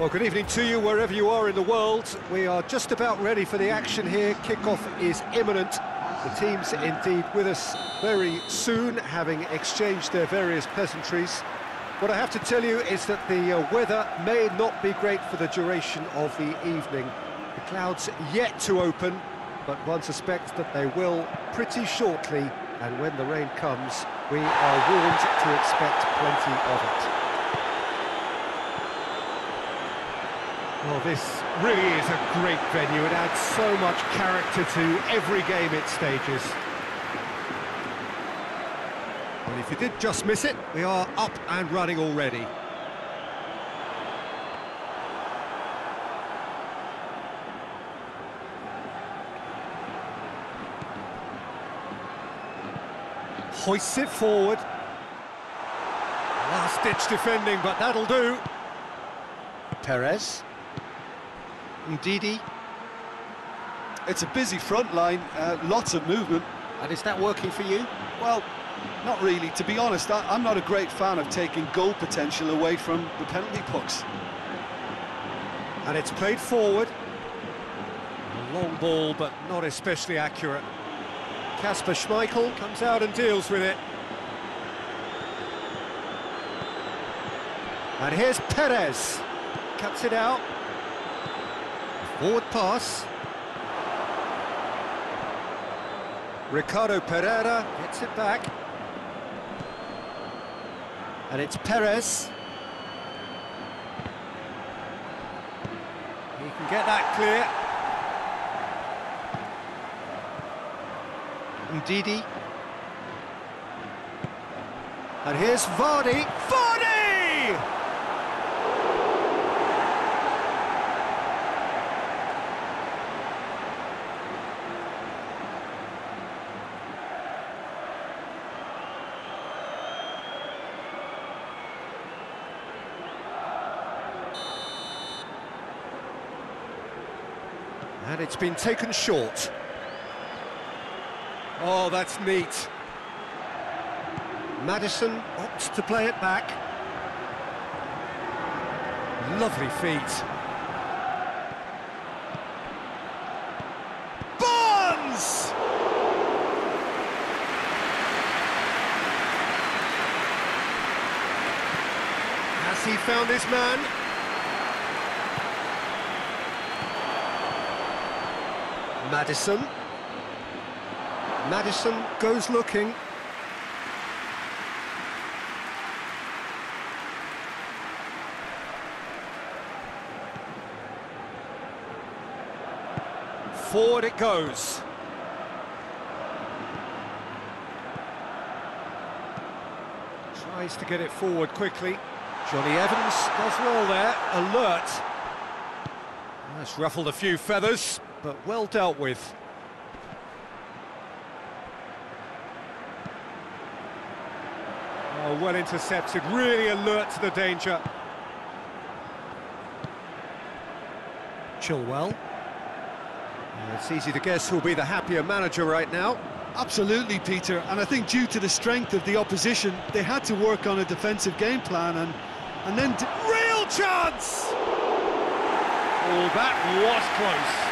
Well, good evening to you wherever you are in the world. We are just about ready for the action here. Kickoff is imminent. The team's indeed with us very soon, having exchanged their various pleasantries. What I have to tell you is that the uh, weather may not be great for the duration of the evening. The clouds yet to open, but one suspects that they will pretty shortly, and when the rain comes, we are warned to expect plenty of it. Well, this really is a great venue. It adds so much character to every game it stages. Well, if you did just miss it, we are up and running already. Hoists it forward. Last-ditch defending, but that'll do. Perez. Ndidi. It's a busy front line, uh, lots of movement. And is that working for you? Well, not really. To be honest, I, am not a great fan of taking goal potential away from the penalty pucks. And it's played forward. A long ball, but not especially accurate. Kasper Schmeichel comes out and deals with it. And here's Perez. Cuts it out. Forward pass. Ricardo Pereira gets it back. And it's Perez. He can get that clear. Ndidi. And here's Vardy. Vardy! And it's been taken short. Oh, that's neat. Maddison opts to play it back. Lovely feet. Barnes! Has he found his man? Maddison. Madison goes looking. Forward it goes. Tries to get it forward quickly. Jonny Evans does well there, alert. That's ruffled a few feathers, but well dealt with. Oh, well intercepted, really alert to the danger. Chilwell. it's easy to guess who'll be the happier manager right now. Absolutely, Peter, and I think due to the strength of the opposition, they had to work on a defensive game plan and, and then... Real chance! Oh, that was close.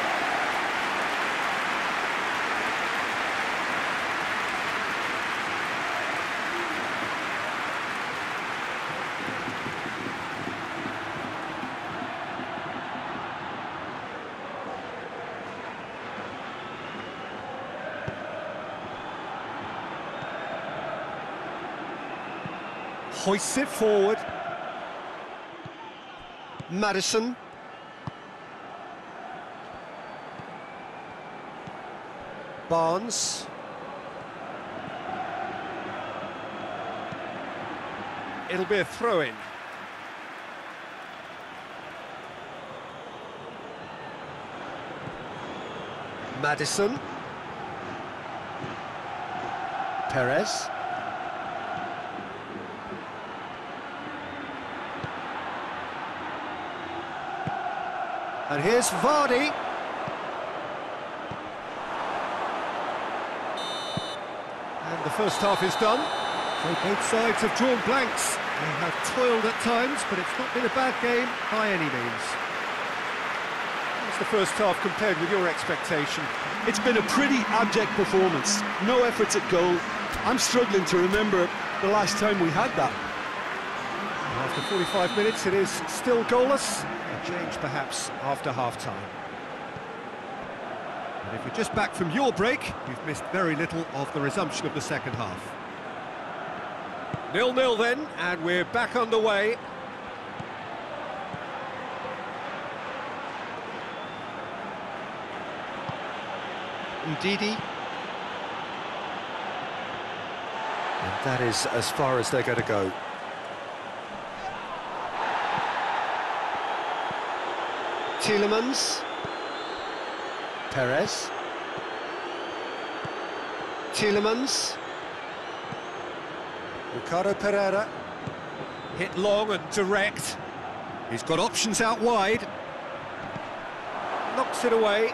Hoists it forward. Maddison. Barnes. It'll be a throw-in. Maddison. Perez. And here's Vardy. And the first half is done. So both sides have drawn blanks. They have toiled at times, but it's not been a bad game by any means. What's the first half compared with your expectation? It's been a pretty abject performance. No efforts at goal. I'm struggling to remember the last time we had that. After 45 minutes, it is still goalless. Change, perhaps, after half-time. And if you're just back from your break, you've missed very little of the resumption of the second half. Nil-nil then, and we're back on underway. Ndidi. And that is as far as they're going to go. Tielemans. Perez. Tielemans. Ricardo Pereira. Hit long and direct. He's got options out wide. Knocks it away.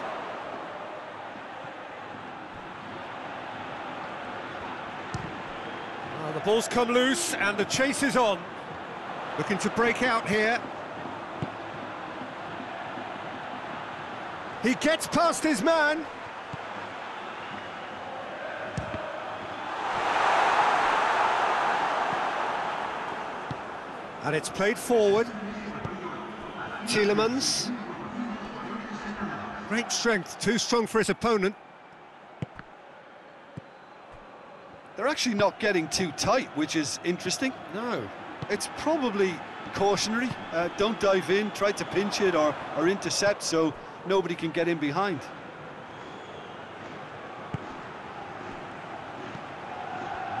Oh, the ball's come loose and the chase is on. Looking to break out here. He gets past his man. And it's played forward. Tielemans. Great strength, too strong for his opponent. They're actually not getting too tight, which is interesting. No. It's probably cautionary. Uh, don't dive in, try to pinch it or, or intercept so nobody can get in behind.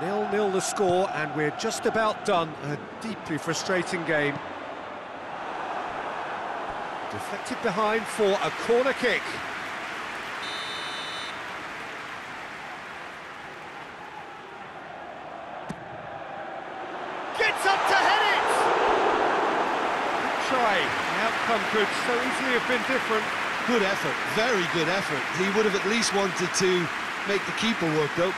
Nil-nil the score, and we're just about done. A deeply frustrating game. Deflected behind for a corner kick. Gets up to head it! Good try. The outcome could so easily have been different. Good effort, very good effort. He would have at least wanted to make the keeper work, though.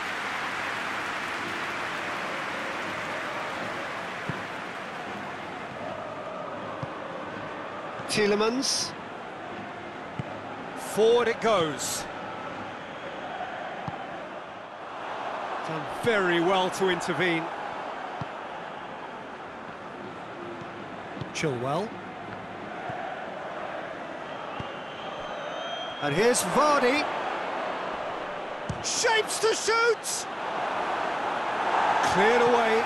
Tielemans. Forward it goes. Done very well to intervene. Chilwell. And here's Vardy. Shapes to shoot! Cleared away.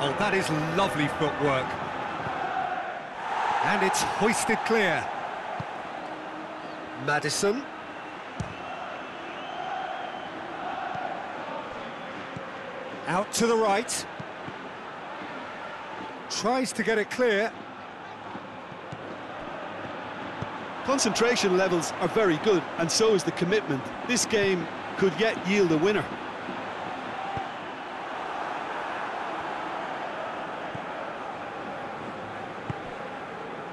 Oh, that is lovely footwork. And it's hoisted clear. Maddison. Out to the right. Tries to get it clear. Concentration levels are very good, and so is the commitment. This game could yet yield a winner.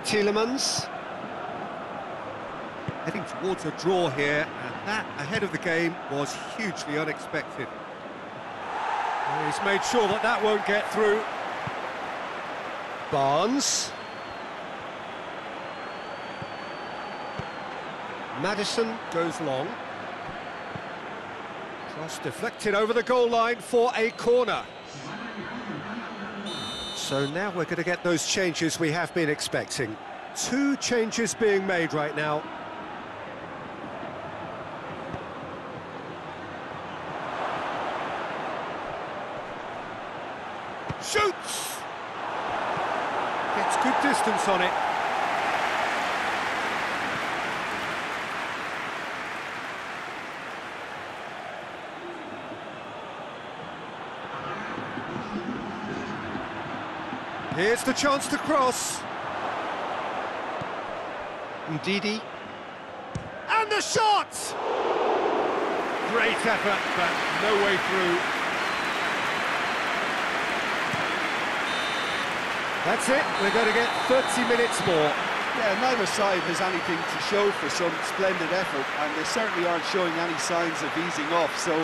Tielemans. Heading towards a draw here, and that, ahead of the game, was hugely unexpected. He's made sure that that won't get through. Barnes. Maddison goes long. Cross deflected over the goal line for a corner. So now we're going to get those changes we have been expecting. Two changes being made right now. Shoots! Gets good distance on it. Here's the chance to cross. Ndidi. And the shot! Great effort, but no way through. That's it, we're going to get 30 minutes more. Yeah, neither side has anything to show for some splendid effort, and they certainly aren't showing any signs of easing off. So